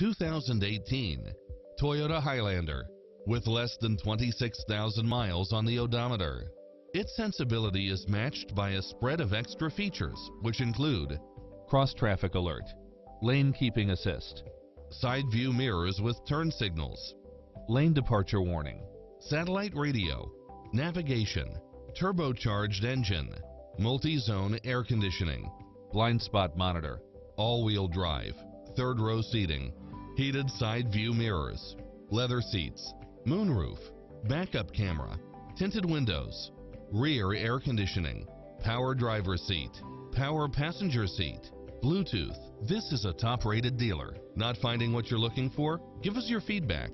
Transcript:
2018 Toyota Highlander with less than 26,000 miles on the odometer. Its sensibility is matched by a spread of extra features which include cross traffic alert, lane keeping assist, side view mirrors with turn signals, lane departure warning, satellite radio, navigation, turbocharged engine, multi-zone air conditioning, blind spot monitor, all-wheel drive, third row seating, heated side view mirrors, leather seats, moonroof, backup camera, tinted windows, rear air conditioning, power driver seat, power passenger seat, Bluetooth. This is a top rated dealer. Not finding what you're looking for? Give us your feedback.